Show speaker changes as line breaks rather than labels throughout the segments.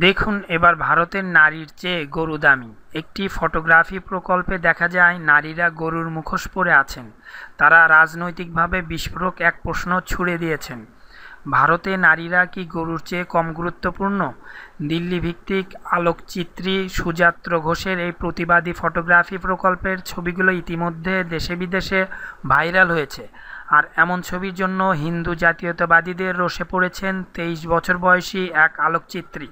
দেখুন, এবার ভারতের নারীর চেয়ে গরু দামি। একটি ফটোগ্রাফি প্রকল্পে দেখা যায়, নারীরা গরুর মুখোশ পরে আছেন। তারা রাজনৈতিকভাবে বিস্ফোরক এক প্রশ্ন ছুড়ে দিয়েছেন। ভারতে নারীরা কি গরুর চেয়ে কম গুরুত্বপূর্ণ? দিল্লি ভিত্তিক আলোকচিত্রী সুযাত্র ঘোষের এই প্রতিবাদী ফটোগ্রাফি প্রকল্পের ছবিগুলো ইতিমধ্যে দেশে বিদেশে ভাইরাল হয়েছে। আর এমন ছবির জন্য হিন্দু জাতীয়তাবাদীদের রোষে পড়েছেন তেইশ বছর বয়সী এক আলোকচিত্রী।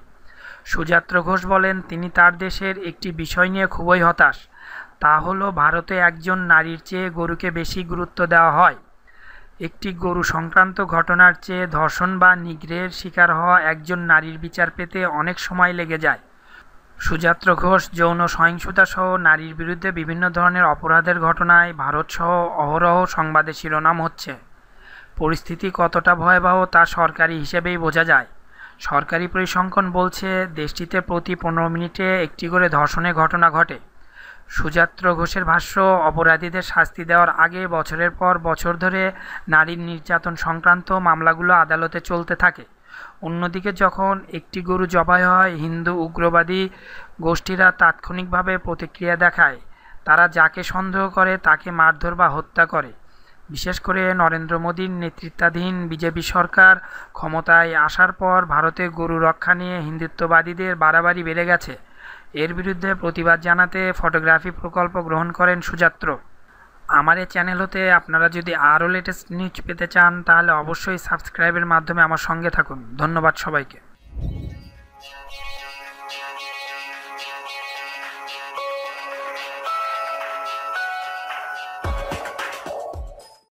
সুযাত্র ঘোষ বলেন, তিনি তার দেশের একটি বিষয় নিয়ে খুবই হতাশ। তা হলো, ভারতে একজন নারীর চেয়ে গরুকে বেশি গুরুত্ব দেওয়া হয়। একটি গরু সংক্রান্ত ঘটনার চেয়ে ধর্ষণ বা নিগ্রহের শিকার হওয়া একজন নারীর বিচার পেতে অনেক সময় লেগে যায়। সুযাত্র ঘোষ, যৌন সহিংসতা সহ নারীর বিরুদ্ধে বিভিন্ন ধরনের অপরাধের ঘটনায় ভারতসহ অহরহ সংবাদে শিরোনাম হচ্ছে। পরিস্থিতি কতটা ভয়াবহ তা সরকারি হিসেবেই বোঝা যায়। সরকারি পরিসংখ্যান বলছে, দেশটিতে প্রতি পনেরো মিনিটে একটি করে ধর্ষণের ঘটনা ঘটে। সুযাত্র ঘোষের ভাষ্য, অপরাধীদের শাস্তি দেওয়ার আগে বছরের পর বছর ধরে নারীর নির্যাতন সংক্রান্ত মামলাগুলো আদালতে চলতে থাকে। অন্যদিকে যখন একটি গরু জবাই হয়, হিন্দু, উগ্রবাদী গোষ্ঠীরা তাৎক্ষণিকভাবে প্রতিক্রিয়া দেখায়। তারা যাকে সন্দেহ করে, তাকে মারধর বা হত্যা করে। বিশেষ করে নরেন্দ্র মোদীর নেতৃত্বাধীন বিজেপি সরকার ক্ষমতায় আসার পর ভারতে গরু রক্ষা নিয়ে হিন্দুত্ববাদীদের বাড়াবাড়ি বেড়ে গেছে। এর বিরুদ্ধে প্রতিবাদ জানাতে ফটোগ্রাফি প্রকল্প গ্রহণ করেন সুযাত্র আমার এই চ্যানেল হতে আপনারা যদি আরও লেটেস্ট নিউজ পেতে চান, তাহলে অবশ্যই সাবস্ক্রাইবের মাধ্যমে আমার সঙ্গে থাকুন। ধন্যবাদ সবাইকে।